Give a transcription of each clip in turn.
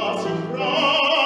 God's cross.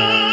Bye.